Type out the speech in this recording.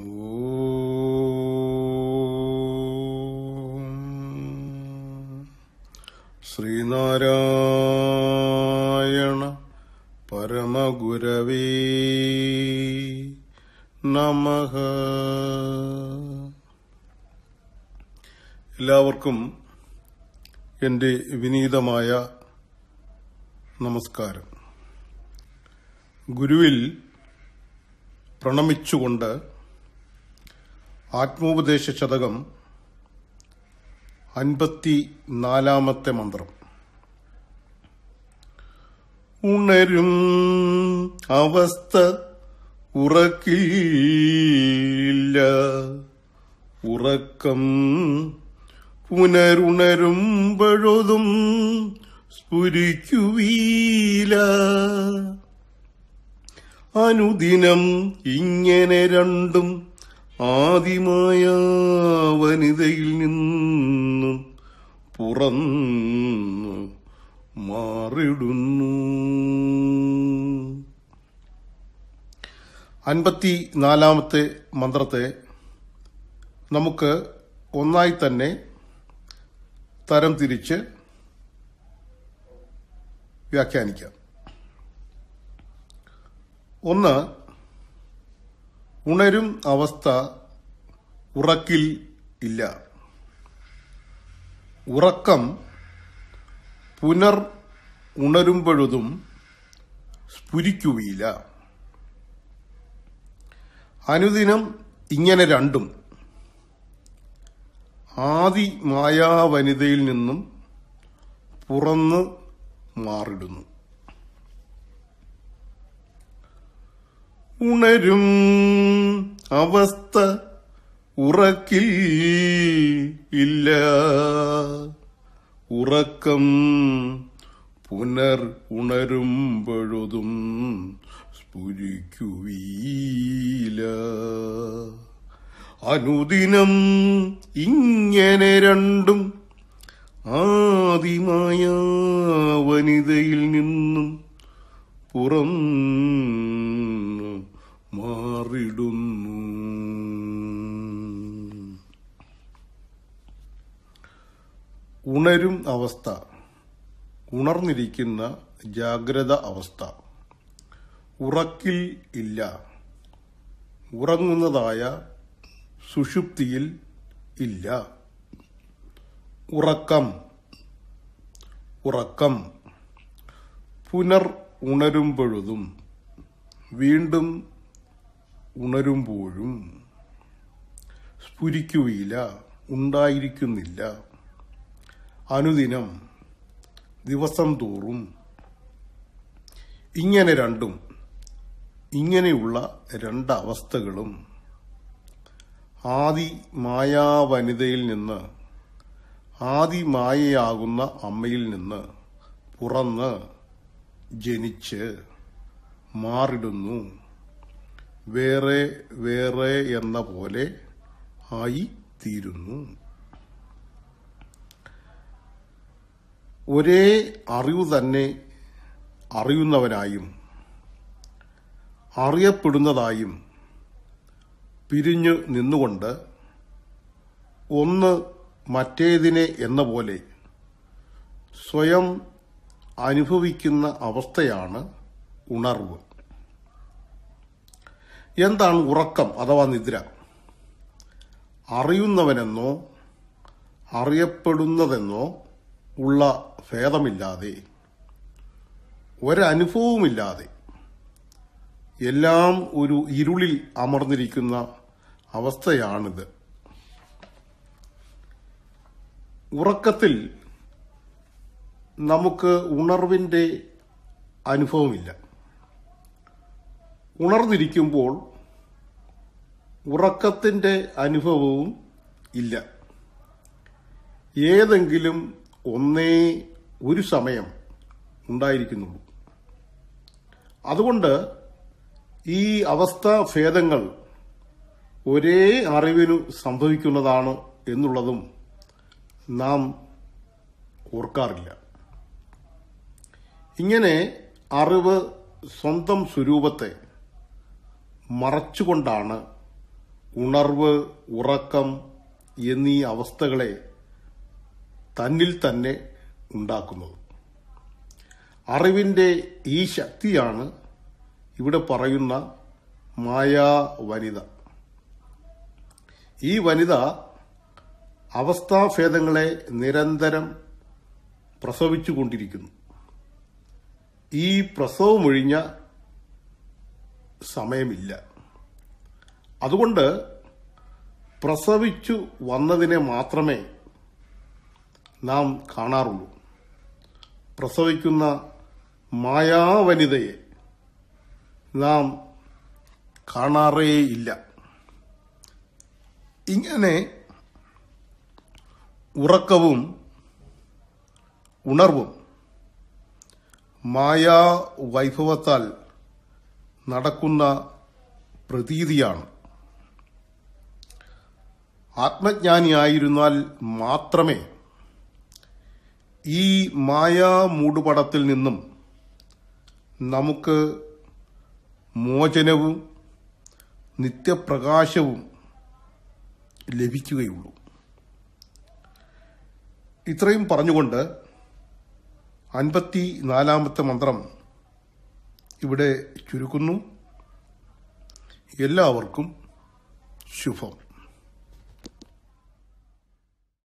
ശ്രീനാരായണ പരമഗുരവേ നമ എല്ലാവർക്കും എന്റെ വിനീതമായ നമസ്കാരം. ഗുരുവിൽ പ്രണമിച്ചുകൊണ്ട് ആത്മോപദേശ ശതകം അൻപത്തി നാലാമത്തെ മന്ത്രം. ഉണരും അവസ്ഥ ഉറക്കില്ല. ഉറക്കം പുനരുണരുമ്പഴൊതും സ്ഫുരിക്കുവീല. അനുദിനം ഇങ്ങനെ രണ്ടും ആദിമായ വനിതയിൽ നിന്നും പുറന്നു മാറിടുന്നു. അൻപത്തി നാലാമത്തെ മന്ത്രത്തെ നമുക്ക് ഒന്നായി തന്നെ തരം തിരിച്ച് വ്യാഖ്യാനിക്കാം. ഒന്ന് ഉണരും അവസ്ഥ ഉറക്കിൽ ഇല്ല. ഉറക്കം പുനർ ഉണരുമ്പൊഴുതും സ്ഫുരിക്കുകയില്ല. അനുദിനം ഇങ്ങനെ രണ്ടും. ആദി മായാവനിതയിൽ നിന്നും പുറന്ന് മാറിടുന്നു. ഉണരും അവസ്ഥ ഉറക്കിൽ ഇല്ല. ഉറക്കം പുനർ ഉണരുമ്പൊഴുതും സ്ഫുരിക്കുവീല. അനുദിനം ഇങ്ങനെ രണ്ടും ആദിമായ വനിതയിൽ നിന്നും പുറന്നു ഉണരും അവസ്ഥ ഉണർന്നിരിക്കുന്ന ജാഗ്രത അവസ്ഥ. ഉറക്കിൽ ഇല്ല. ഉറങ്ങുന്നതായ സുഷുപ്തിയിൽ ഇല്ല. ഉറക്കം. ഉറക്കം. പുനർ ഉണരുമ്പോഴും വീണ്ടും ഉണരുമ്പോഴും സ്ഫുരിക്കുകയില്ല ഉണ്ടായിരിക്കുന്നില്ല. അനുദിനം ദിവസം തോറും ഇങ്ങനെ രണ്ടും ഇങ്ങനെയുള്ള രണ്ടവസ്ഥകളും ആദി മായാവനിതയിൽ നിന്ന് ആദി മായയാകുന്ന അമ്മയിൽ നിന്ന് പുറന്ന് ജനിച്ച് മാറിടുന്നു. വേറെ വേറെ എന്ന പോലെ ആയി തീരുന്നു ഒരേ അറിവ് തന്നെ അറിയുന്നവനായും അറിയപ്പെടുന്നതായും പിരിഞ്ഞു നിന്നുകൊണ്ട് ഒന്ന് മറ്റേതിനെ എന്ന പോലെ സ്വയം അനുഭവിക്കുന്ന അവസ്ഥയാണ് ഉണർവ്. എന്താണ് ഉറക്കം അഥവാ നിദ്ര? അറിയുന്നവനെന്നോ അറിയപ്പെടുന്നതെന്നോ ഉള്ള ഭേദമില്ലാതെ ഒരനുഭവവുമില്ലാതെ എല്ലാം ഒരു ഇരുളിൽ അമർന്നിരിക്കുന്ന അവസ്ഥയാണിത്. ഉറക്കത്തിൽ നമുക്ക് ഉണർവിന്റെ അനുഭവമില്ല. ഉണർന്നിരിക്കുമ്പോൾ ഉറക്കത്തിന്റെ അനുഭവവും ഇല്ല. ഏതെങ്കിലും ഒന്നേ ഒരു സമയം ഉണ്ടായിരിക്കുന്നുള്ളൂ അതുകൊണ്ട് ഈ അവസ്ഥ ഭേദങ്ങൾ ഒരേ അറിവിനു സംഭവിക്കുന്നതാണ് എന്നുള്ളതും നാം ഓർക്കാറില്ല. ഇങ്ങനെ അറിവ് സ്വന്തം സ്വരൂപത്തെ മറച്ചുകൊണ്ടാണ് ഉണർവ് ഉറക്കം എന്നീ അവസ്ഥകളെ തന്നിൽ തന്നെ ഉണ്ടാക്കുന്നത്. അറിവിന്റെ ഈ ശക്തിയാണ് ഇവിടെ പറയുന്ന മായാ വനിത. ഈ വനിത അവസ്ഥാഭേദങ്ങളെ നിരന്തരം പ്രസവിച്ചുകൊണ്ടിരിക്കുന്നു. ഈ പ്രസവമൊഴിഞ്ഞ സമയമില്ല. അതുകൊണ്ട് പ്രസവിച്ചു വന്നതിനെ മാത്രമേ നാം കാണാറുള്ളൂ. പ്രസവിക്കുന്ന മായാവനിതയെ നാം കാണാറേയില്ല. ഇങ്ങനെ ഉറക്കവും ഉണർവും മായാ വൈഭവത്താൽ നടക്കുന്ന പ്രതീതിയാണ്. ആത്മജ്ഞാനിയായിരുന്നാൽ മാത്രമേ ഈ മായാ മൂടുപടത്തിൽ നിന്നും നമുക്ക് മോചനവും നിത്യപ്രകാശവും ലഭിക്കുകയുള്ളൂ. ഇത്രയും പറഞ്ഞുകൊണ്ട് അൻപത്തി നാലാമത്തെ മന്ത്രം ഇവിടെ ചുരുക്കുന്നു. എല്ലാവർക്കും ശുഭം.